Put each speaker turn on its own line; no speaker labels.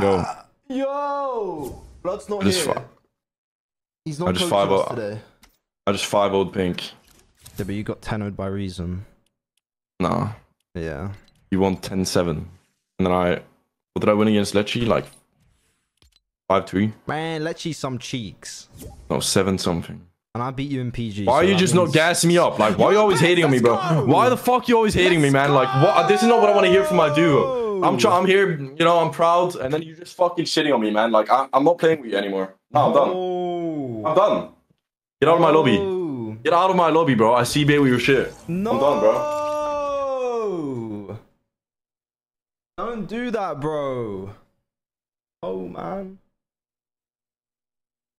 Yo,
Yo, Blood's not
I just
here. He's not
I just
coaching
five
us today.
I just five old pink.
Yeah, but you got 10 by reason.
Nah,
Yeah.
you won 10-7. and then I, what did I win against Lecce? Like five three?
Man, let's see some cheeks.
No, seven something.
And I beat you in PG.
Why
so
are you
that
just not gassing me up? Like, why are you always hating on me, bro?
Go.
Why the fuck you always hating me,
Let's
man? Like, what? This is not what I want to hear from my duo. I'm try- I'm here, you know, I'm proud, and then you're just fucking shitting on me, man. Like, I- I'm not playing with you anymore. No, I'm done. I'm done. Get out of my lobby. Get out of my lobby, bro. I see with your shit.
No.
I'm done, bro.
Don't do that, bro. Oh, man.